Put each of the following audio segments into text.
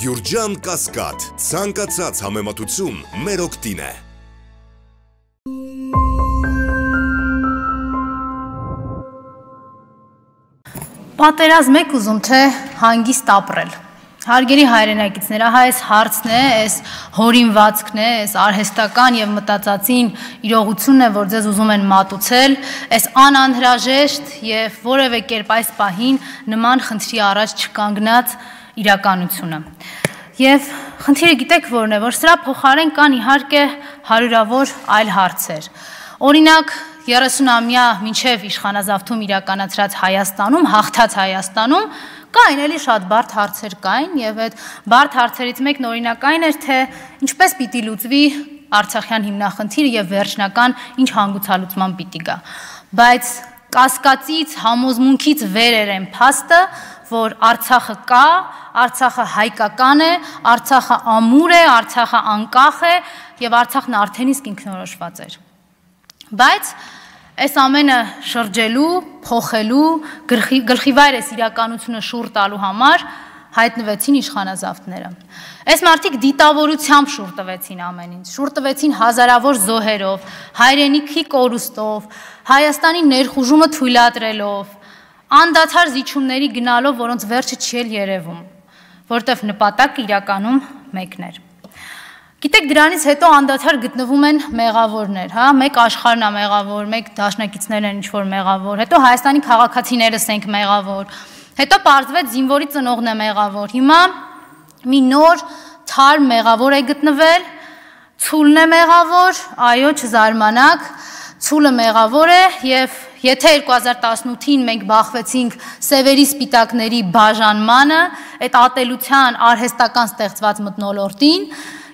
Գյուրջան Կասկադ, ցանկացած համեմատություն մեր օգտին է։ Պատերազմ եք ուզում թե հանգիստ ապրել։ Հարգելի հայրենակիցներ, ահա այս հարցն է, այս հորինվածքն է, այս արհեստական եւ մտածածին իրողությունն է, որ ձեզ ուզում են մատուցել, այս անանհրաժեշտ եւ որևէ կերպ այս պահին նման խնդրի առաջ չկանգնած իրականությունը։ Եվ խնդիրը գիտեք որն է, որ սրա փոխարեն կան իհարկե հարյուրավոր այլ հարցեր։ Օրինակ 30-ամյա մինչև իշխանազավթում իրականացրած Հայաստանում, հաղթած Հայաստանում կային էլի շատ բարդ հարցեր կային եւ այդ բարդ հարցերից մեկն օրինակային էր թե ինչպես պիտի լուծվի Արցախյան հիմնախնդիրը եւ վերջնական ինչ հանգուցալուծման պիտի գա։ Բայց կասկածից, համոզմունքից վեր էր այն փաստը, որ Արցախը կա, Արցախը հայկական է, Արցախը ամուր է, Արցախը անկախ է եւ Արցախն արդեն իսկ ինքնորոշված էր։ Բայց այս ամենը շրջելու, փոխելու, գլխի գլխիվայր էս իրականությունը շուռ տալու համար հայտնվեցին իշխանազավթները։ Այս մարդիկ դիտավորությամբ շուռ տվեցին ամեն ինչ։ Շուռ տվեցին հազարավոր զոհերով, հայրենիքի կորուստով, Հայաստանի ներխուժումը թույլատրելով, անդադար զիջումների գնալով, որոնց վերջը չի երևում, որտեվ նպատակը իրականում մեկն էր։ Գիտեք, դրանից հետո անդադար գտնվում են մեղավորներ, հա, մեկ աշխարհն է մեղավոր, մեկ դաշնակիցներն են ինչ-որ մեղավոր, հետո Հայաստանի քաղաքացիներս ենք մեղավոր, հետո պարզվեց զինվորի ծնողն է մեղավոր։ Հիմա մի նոր թար մեղավոր է գտնվել, ցուլն է մեղավոր, այո, չզարմանաք, ցուլը մեղավոր է եւ եթե 2018-ին մենք բախվեցինք սևերի սպիտակների բաժանմանը, այդ ատելության արհեստական ստեղծված մտնոլորտին,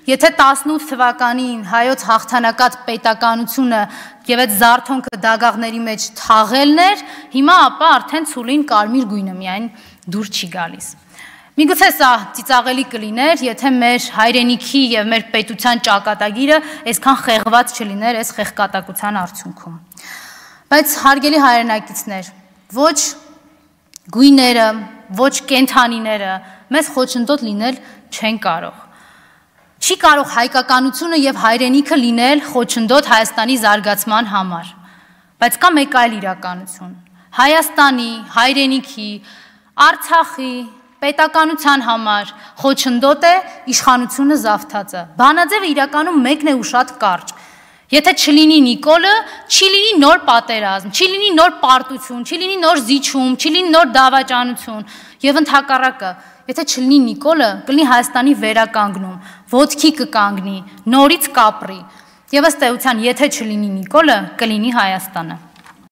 Եթե 18 թվականին հայոց հաղթանակած պետականությունը եւ այդ զարթոնքը դագաղների մեջ թաղելն էր, հիմա ապա արդեն ցուլին կարմիր գույնը միայն դուր չի գալիս։ Միգուցե սա ծիծաղելի կլիներ, եթե մեր հայրենիքի եւ մեր պետության ճակատագիրը այսքան խեղված չլիներ այս խեղկատակության արդյունքում։ Բայց հարգելի հայրենակիցներ, ոչ գույները, ոչ կենթանիները մեզ խոչընդոտ լինել չեն կարող Չի կարող հայկականությունը եւ հայրենիքը լինել խոչընդոտ Հայաստանի զարգացման համար։ Բայց կա մեկ այլ իրականություն։ Հայաստանի, հայրենիքի, Արցախի, պետականության համար խոչընդոտ է իշխանությունը զավթածը։ Բանաձևը իրականում մեկն է ու շատ կարճ։ Եթե չլինի Նիկոլը, չի լինի նոր պատերազմ, չի լինի նոր պարտություն, չի լինի նոր զիջում, չի լինի նոր դավաճանություն եւ ընդհակառակը Եթե չլինի Նիկոլը, կլինի Հայաստանի վերականգնում, ոտքի կկանգնի, նորից կապրի։ Եվ ըստ էության, եթե չլինի Նիկոլը, կլինի Հայաստանը։